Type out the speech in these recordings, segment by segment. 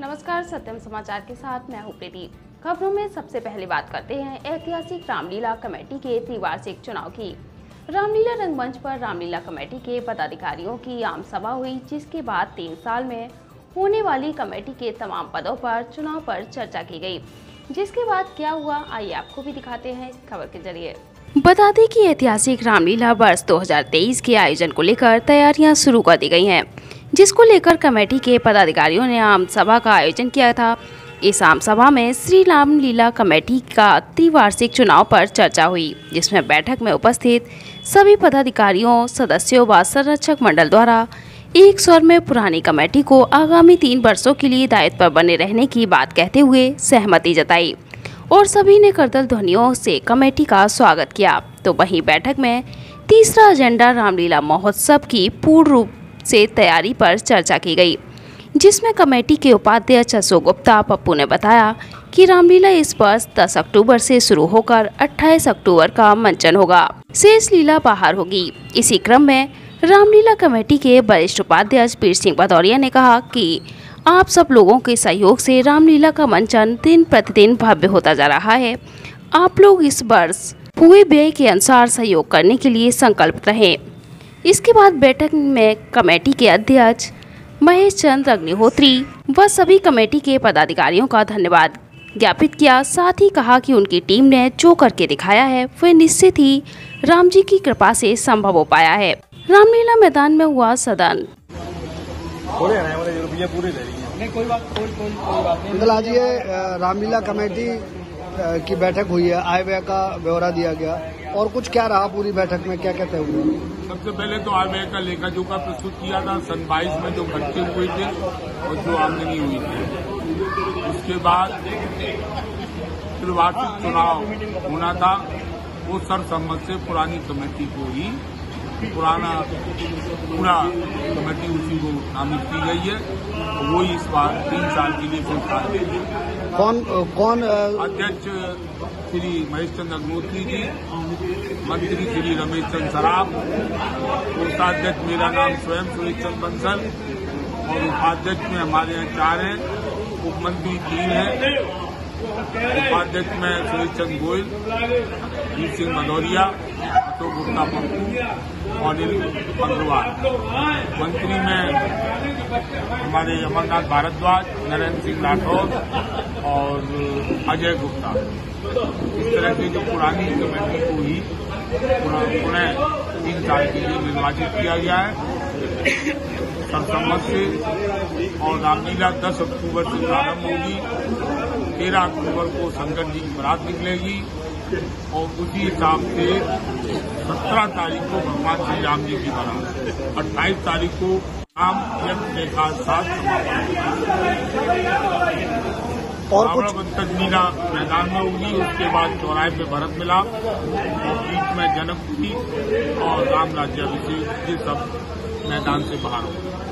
नमस्कार, सत्यम समाचार के साथ मैं हूँ प्रीति खबरों में सबसे पहले बात करते हैं ऐतिहासिक रामलीला कमेटी के त्रिवार्षिक चुनाव की। रामलीला रंगमंच पर रामलीला कमेटी के पदाधिकारियों की आम सभा हुई, जिसके बाद तीन साल में होने वाली कमेटी के तमाम पदों पर चुनाव पर चर्चा की गई। जिसके बाद क्या हुआ, आइए आपको भी दिखाते हैं इस खबर के ज़रिए। बता दें कि ऐतिहासिक रामलीला वर्ष 2023 के आयोजन को लेकर तैयारियाँ शुरू कर दी गई हैं। जिसको लेकर कमेटी के पदाधिकारियों ने आम सभा का आयोजन किया था। इस आम सभा में श्री राम लीला कमेटी का त्रिवार्षिक चुनाव पर चर्चा हुई, जिसमें बैठक में उपस्थित सभी पदाधिकारियों, सदस्यों व संरक्षक मंडल द्वारा एक स्वर में पुरानी कमेटी को आगामी तीन वर्षों के लिए दायित्व पर बने रहने की बात कहते हुए सहमति जताई और सभी ने करतल ध्वनियों से कमेटी का स्वागत किया। तो वहीं बैठक में तीसरा एजेंडा रामलीला महोत्सव की पूर्ण रूप से तैयारी पर चर्चा की गई, जिसमें कमेटी के उपाध्यक्ष अशोक गुप्ता, पप्पू ने बताया कि रामलीला इस वर्ष 10 अक्टूबर से शुरू होकर 28 अक्टूबर का मंचन होगा। शेष लीला बाहर होगी। इसी क्रम में रामलीला कमेटी के वरिष्ठ उपाध्यक्ष पीर सिंह भदौरिया ने कहा कि आप सब लोगों के सहयोग से रामलीला का मंचन दिन प्रतिदिन भव्य होता जा रहा है। आप लोग इस वर्ष हुए व्यय के अनुसार सहयोग करने के लिए संकल्प रहें। इसके बाद बैठक में कमेटी के अध्यक्ष महेश चंद्र अग्निहोत्री व सभी कमेटी के पदाधिकारियों का धन्यवाद ज्ञापित किया। साथ ही कहा कि उनकी टीम ने जो करके दिखाया है वह निश्चित ही राम जी की कृपा से संभव हो पाया है। रामलीला मैदान में हुआ सदन। आज ये रामलीला कमेटी की बैठक हुई है। आय व्यय का ब्यौरा दिया गया। और कुछ क्या रहा पूरी बैठक में? क्या कहते हुए सबसे पहले तो आय का लेखा जोखा प्रस्तुत किया था। सन बाईस में जो खर्चे हुए थे और जो आमदनी हुई थी। उसके बाद त्रिवार्षिक चुनाव होना था। वो सर्वसम्मत से पुरानी कमेटी को ही पुराना पूरा कमेटी उसी को नामित की गई है। तो वो इस बार तीन साल के लिए देंगे कौन कौन अध्यक्ष श्री महेश चंद्र अग्नोत्री जी मंत्री श्री रमेश चंद्र सराफ कोषाध्यक्ष मेरा नाम स्वयं सुरेश चंद्र बंसल और उपाध्यक्ष में हमारे यहाँ चार हैं उपमंत्री तीन हैं। उपाध्यक्ष में सुरेश चंद गोयल, वीर सिंह भदौरिया, अशोक गुप्ता पप्पू अनिल अग्रवाल मंत्री में हमारे अमरनाथ भारद्वाज, नरेंद्र सिंह राठौर और अजय गुप्ता। इस तरह की जो पुरानी कमेटी को ही पुनः तीन साल के लिए निर्वाचित किया गया है। सर्वसम्मत से और रामलीला 10 अक्टूबर से प्रारंभ होगी। तेरह अक्टूबर को शंकर जी की बरात निकलेगी और उसी हिसाब से सत्रह तारीख को भगवान श्री राम जी की बरात। अट्ठाईस तारीख को राम यज्ञ के साथ और कुछ मीना मैदान में होगी उसके बाद चौराहे पे भरत मिला। और बीच में जनकपुरी और राम राज्याभिषेक ये सब मैदान से बाहर होगा।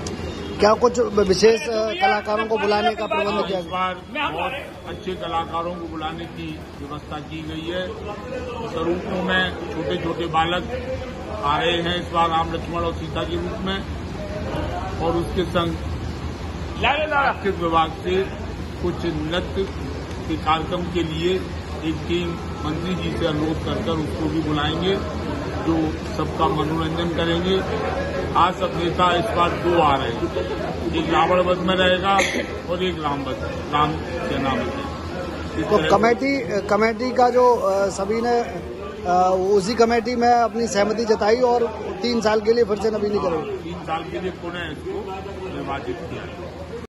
क्या कुछ विशेष कलाकारों को बुलाने का प्रबंध किया इस बार। बहुत अच्छे कलाकारों को बुलाने की व्यवस्था की गई है। स्वरूपों में छोटे छोटे बालक आ रहे हैं इस बार राम लक्ष्मण और सीता के रूप में। और उसके संग सांस्कृतिक विभाग से कुछ नृत्य के कार्यक्रम के लिए एक टीम मंत्री जी से अनुरोध कर उसको भी बुलाएँगे। जो सबका मनोरंजन करेंगे। आज सब नेता इस बार दो आ रहे हैं। एक रावण वध में रहेगा और एक राम वध राम सेना में तो कमेटी कमेटी का जो सभी ने उसी कमेटी में अपनी सहमति जताई और तीन साल के लिए फिर से नवीनीकरण। तीन साल के लिए पुनः इसको निर्वाचित किया